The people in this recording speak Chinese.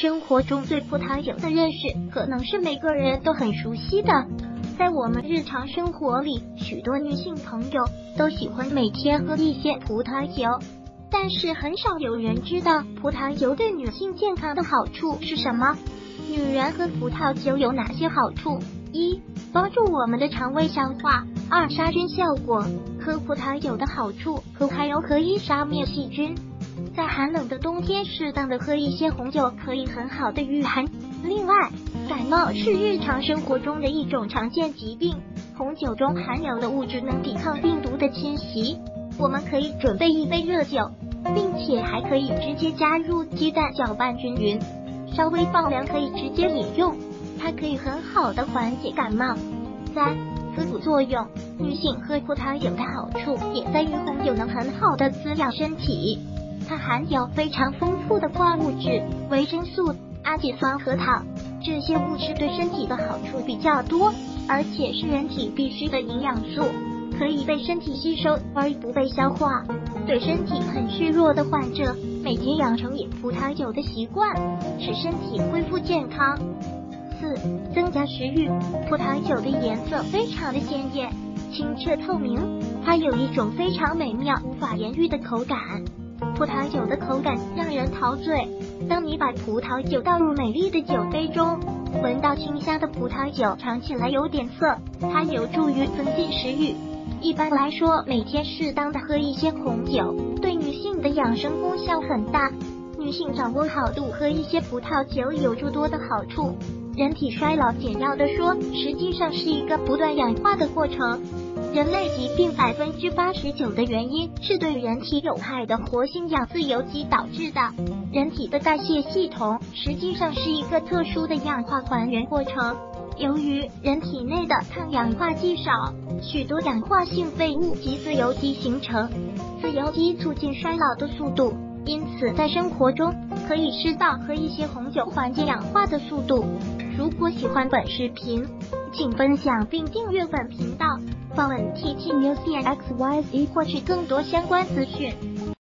生活中对葡萄酒的认识可能是每个人都很熟悉的。在我们日常生活里，许多女性朋友都喜欢每天喝一些葡萄酒，但是很少有人知道葡萄酒对女性健康的好处是什么。女人喝葡萄酒有哪些好处？一、帮助我们的肠胃消化；二、杀菌效果。喝葡萄酒的好处可还有可以杀灭细菌。在寒冷的冬天，适当的喝一些红酒可以很好的御寒。另外，感冒是日常生活中的一种常见疾病，红酒中含有的物质能抵抗病毒的侵袭。我们可以准备一杯热酒，并且还可以直接加入鸡蛋搅拌均匀，稍微放凉可以直接饮用，它可以很好的缓解感冒。三、滋补作用，女性喝葡萄酒的好处也在于红酒能很好的滋养身体。它含有非常丰富的矿物质、维生素、氨基酸和糖，这些物质对身体的好处比较多，而且是人体必需的营养素，可以被身体吸收而不被消化。对身体很虚弱的患者，每天养成饮葡萄酒的习惯，使身体恢复健康。四、增加食欲。葡萄酒的颜色非常的鲜艳、清澈透明，它有一种非常美妙、无法言喻的口感。葡萄酒的口感让人陶醉。当你把葡萄酒倒入美丽的酒杯中，闻到清香的葡萄酒，尝起来有点涩，它有助于增进食欲。一般来说，每天适当的喝一些红酒，对女性的养生功效很大。女性掌握好度，喝一些葡萄酒有诸多的好处。人体衰老，简要的说，实际上是一个不断氧化的过程。人类疾病百分之八十九的原因是对人体有害的活性氧自由基导致的。人体的代谢系统实际上是一个特殊的氧化还原过程。由于人体内的抗氧化剂少，许多氧化性废物及自由基形成。自由基促进衰老的速度，因此在生活中可以适当喝一些红酒，缓解氧化的速度。如果喜欢本视频，请分享并订阅本频道。访问 T T News X Y Z 获取更多相关资讯。